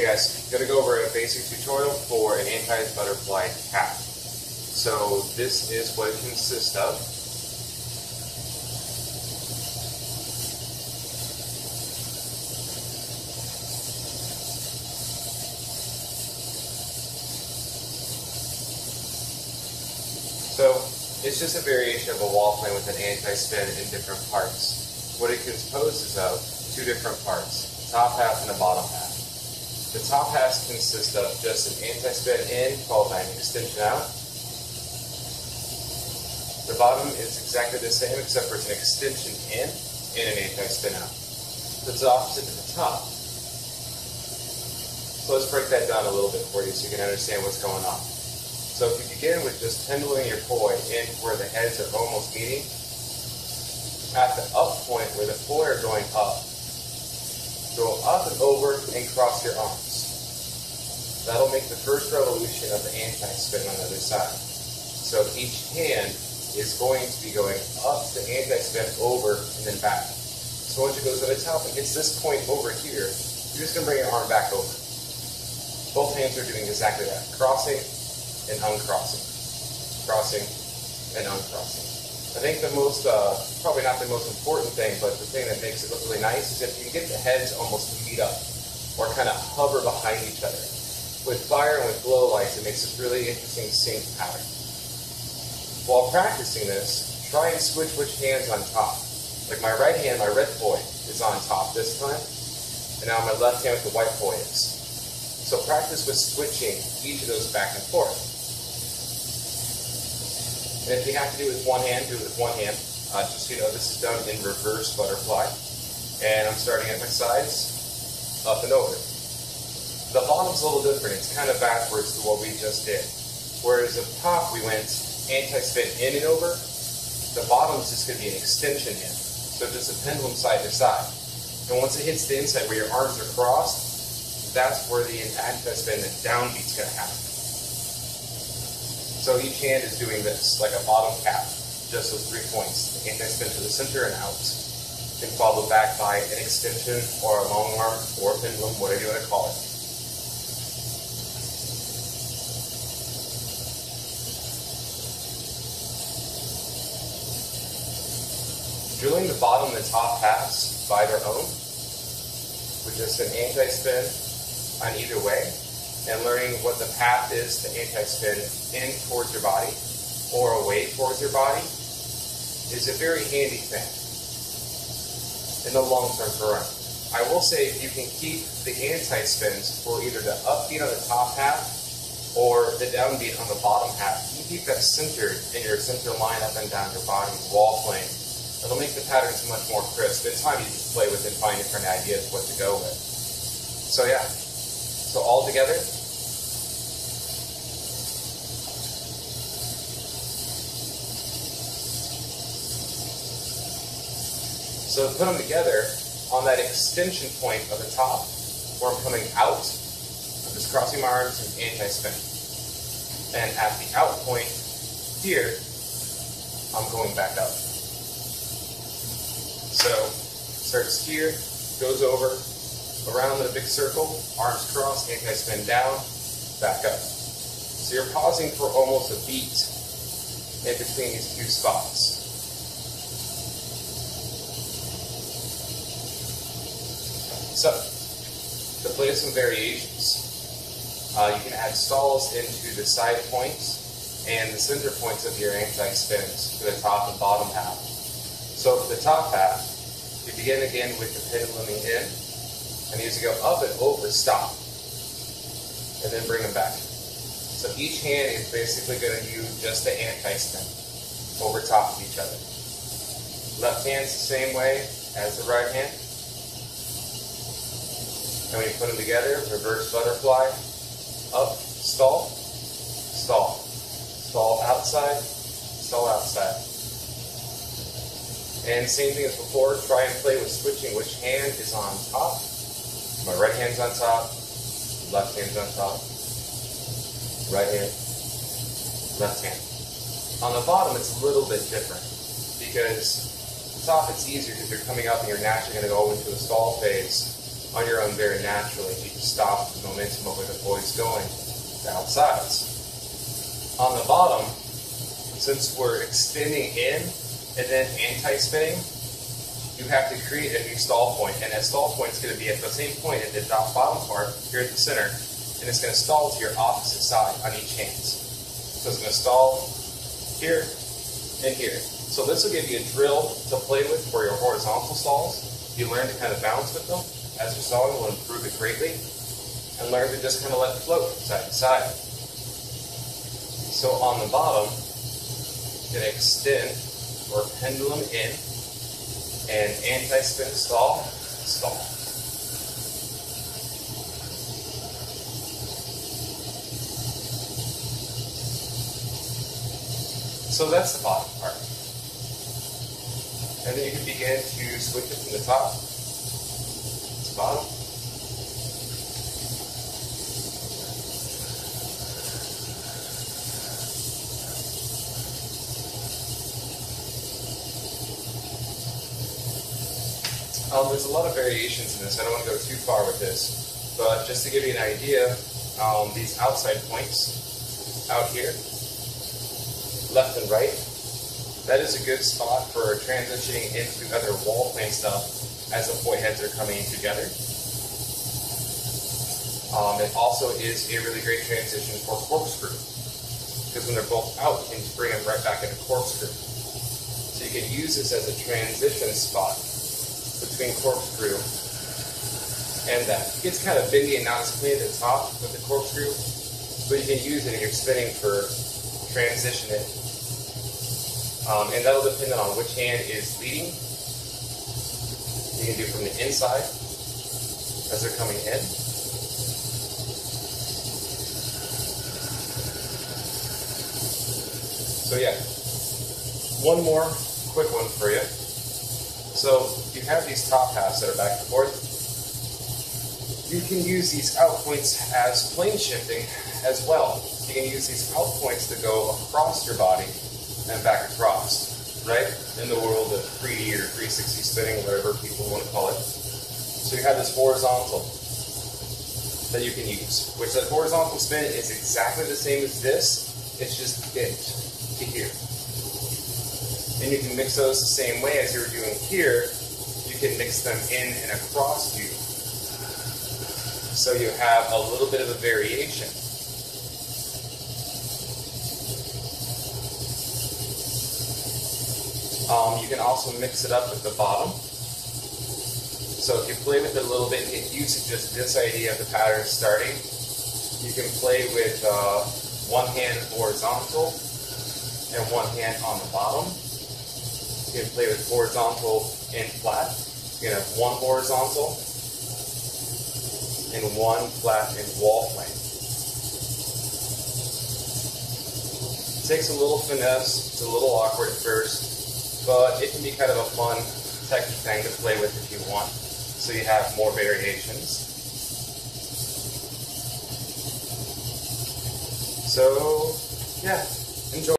Hey guys, going to go over a basic tutorial for an anti-butterfly cap. So this is what it consists of. So it's just a variation of a wall plane with an anti-spin in different parts. What it composes of, two different parts, top half and the bottom half. The top half consists of just an anti-spin in followed by an extension out. The bottom is exactly the same except for it's an extension in and an anti-spin out. It's opposite to the top. So let's break that down a little bit for you so you can understand what's going on. So if you begin with just pendulum your poi in where the heads are almost meeting, at the up point where the poi are going up, go up and over and cross your arms. That'll make the first revolution of the anti-spin on the other side. So each hand is going to be going up the anti-spin over and then back. So once it goes to the top and hits this point over here, you're just going to bring your arm back over. Both hands are doing exactly that, crossing and uncrossing. Crossing and uncrossing. I think the most, uh, probably not the most important thing, but the thing that makes it look really nice is if you can get the heads almost to meet up or kind of hover behind each other. With fire and with glow lights, it makes this really interesting sync pattern. While practicing this, try and switch which hand's on top. Like my right hand, my red poi, is on top this time, and now my left hand with the white poi is. So practice with switching each of those back and forth. And if you have to do it with one hand, do it with one hand. Uh, just so you know, this is done in reverse butterfly. And I'm starting at my sides, up and over. The bottom's a little different. It's kind of backwards to what we just did. Whereas the top, we went anti-spin in and over. The bottom's just going to be an extension in. So just a pendulum side to side. And once it hits the inside where your arms are crossed, that's where the anti-spin, the downbeat's going to happen. So each hand is doing this, like a bottom cap, just those three points. The anti-spin to the center and out. Then followed back by an extension or a long arm or a pendulum, whatever you want to call it. Drilling the bottom and the top halves by their own, with just an anti-spin on either way, and learning what the path is to anti-spin in towards your body or away towards your body is a very handy thing in the long term for running. I will say if you can keep the anti-spins for either the upbeat on the top half or the downbeat on the bottom half, you keep that centered in your center line up and down your body wall plane. It'll make the patterns much more crisp. It's time you just play with and find different ideas what to go with. So yeah, so all together, So put them together, on that extension point of the top, where I'm coming out, I'm just crossing my arms and anti-spin. And at the out point here, I'm going back up. So starts here, goes over, around in a big circle, arms crossed, anti-spin down, back up. So you're pausing for almost a beat in between these two spots. So, to play some variations, uh, you can add stalls into the side points and the center points of your anti-spins for the top and bottom half. So for the top half, you begin again with the penduluming in, and you to go up and over, stop, and then bring them back. So each hand is basically going to use just the anti-spin over top of each other. Left hand's the same way as the right hand. And when you put them together, reverse butterfly, up, stall, stall, stall outside, stall outside. And same thing as before, try and play with switching which hand is on top. My right hand's on top, left hand's on top, right hand, left hand. On the bottom, it's a little bit different because the top it's easier because you're coming up and you're naturally going to go into a stall phase on your own very naturally. You can stop the momentum of where the poi's going down sides. On the bottom, since we're extending in and then anti-spinning, you have to create a new stall point, and that stall point is going to be at the same point at the top bottom part here at the center, and it's going to stall to your opposite side on each hand. So it's going to stall here and here. So this will give you a drill to play with for your horizontal stalls. You learn to kind of bounce with them as you're stalling will improve it greatly, and learn to just kind of let it float side to side. So on the bottom, you're going to extend or pendulum in and anti-spin stall, stall. So that's the bottom part. And then you can begin to switch it from the top to the bottom. Um, there's a lot of variations in this. I don't want to go too far with this, but just to give you an idea, um, these outside points out here, left and right, that is a good spot for transitioning into other wall plane stuff as the point heads are coming together. Um, it also is a really great transition for corkscrew, because when they're both out, you can bring them right back into corkscrew. So you can use this as a transition spot between corkscrew and that. It gets kind of bendy and not as clean at the top with the corkscrew, but you can use it in your spinning for transition it. Um, and that'll depend on which hand is leading. You can do from the inside as they're coming in. So yeah, one more quick one for you. So you have these top halves that are back and forth. You can use these out points as plane shifting as well. You can use these out points to go across your body and back across, right? In the world of 3D or 360 spinning, whatever people want to call it. So you have this horizontal that you can use, which that horizontal spin is exactly the same as this, it's just bent to here. And you can mix those the same way as you were doing here. You can mix them in and across you. So you have a little bit of a variation. Um, you can also mix it up at the bottom. So if you play with it a little bit and get used to just this idea of the pattern starting, you can play with uh, one hand horizontal and one hand on the bottom. You can play with horizontal and flat. You can have one horizontal and one flat and wall plane. It takes a little finesse, it's a little awkward at first, but it can be kind of a fun, techy thing to play with if you want, so you have more variations. So, yeah, enjoy.